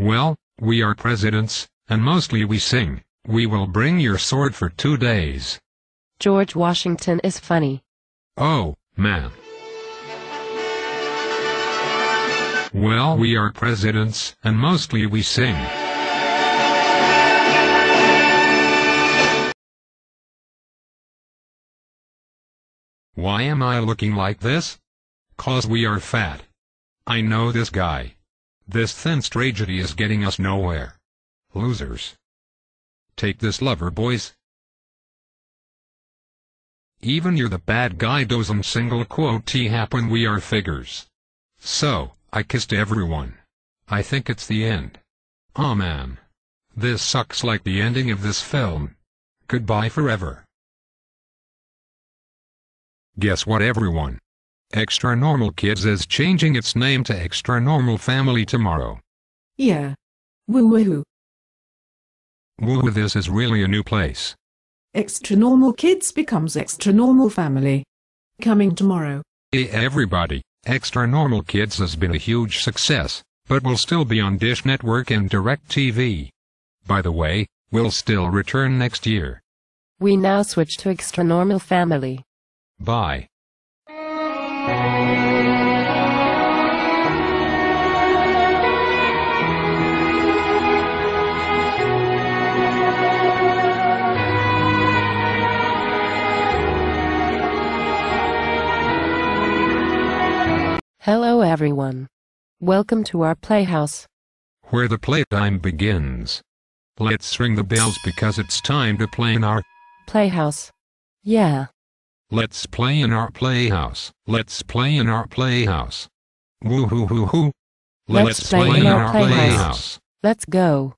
Well, we are presidents, and mostly we sing. We will bring your sword for two days. George Washington is funny. Oh, man. Well, we are presidents, and mostly we sing. Why am I looking like this? Cause we are fat. I know this guy. This thin tragedy is getting us nowhere. Losers. Take this lover, boys. Even you're the bad guy doesn't single quote T happen we are figures. So, I kissed everyone. I think it's the end. Aw oh, man. This sucks like the ending of this film. Goodbye forever. Guess what everyone? Xtranormal Kids is changing its name to Xtranormal Family tomorrow. Yeah. Woo woohoo. Woo this is really a new place. Xtranormal Kids becomes Xtranormal Family. Coming tomorrow. Hey everybody, Xtranormal Kids has been a huge success, but will still be on Dish Network and DirecTV. By the way, we'll still return next year. We now switch to Xtranormal Family. Bye. Hello everyone. Welcome to our playhouse. Where the playtime begins. Let's ring the bells because it's time to play in our playhouse. Yeah. Let's play in our playhouse. Let's play in our playhouse. Woo hoo hoo hoo. Let's, Let's play, play, in our, our playhouse. playhouse. Let's go.